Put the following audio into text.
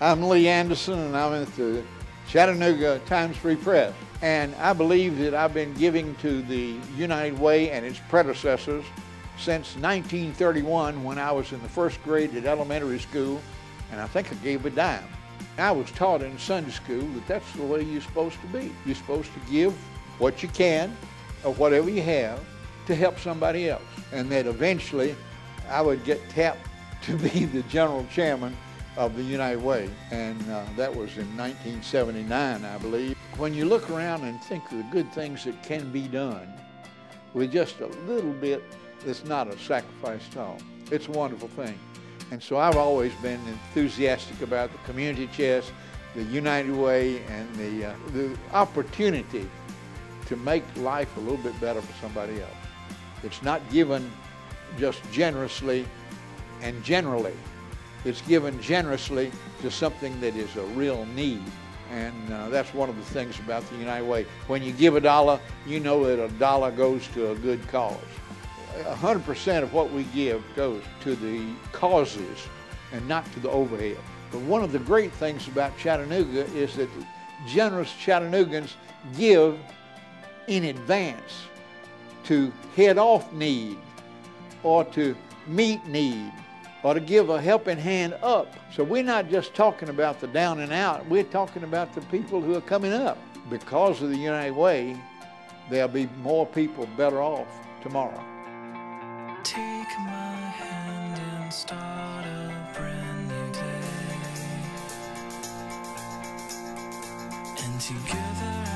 I'm Lee Anderson, and I'm at the Chattanooga Times Free Press. And I believe that I've been giving to the United Way and its predecessors since 1931 when I was in the first grade at elementary school, and I think I gave a dime. I was taught in Sunday school that that's the way you're supposed to be. You're supposed to give what you can or whatever you have to help somebody else. And that eventually I would get tapped to be the general chairman of the United Way, and uh, that was in 1979, I believe. When you look around and think of the good things that can be done with just a little bit it's not a sacrifice at all. It's a wonderful thing. And so I've always been enthusiastic about the community chest, the United Way, and the, uh, the opportunity to make life a little bit better for somebody else. It's not given just generously and generally. It's given generously to something that is a real need. And uh, that's one of the things about the United Way. When you give a dollar, you know that a dollar goes to a good cause. 100% of what we give goes to the causes and not to the overhead. But one of the great things about Chattanooga is that generous Chattanoogans give in advance to head off need or to meet need or to give a helping hand up. So we're not just talking about the down and out, we're talking about the people who are coming up. Because of the United Way, there'll be more people better off tomorrow. Take my hand and start a brand new day. And together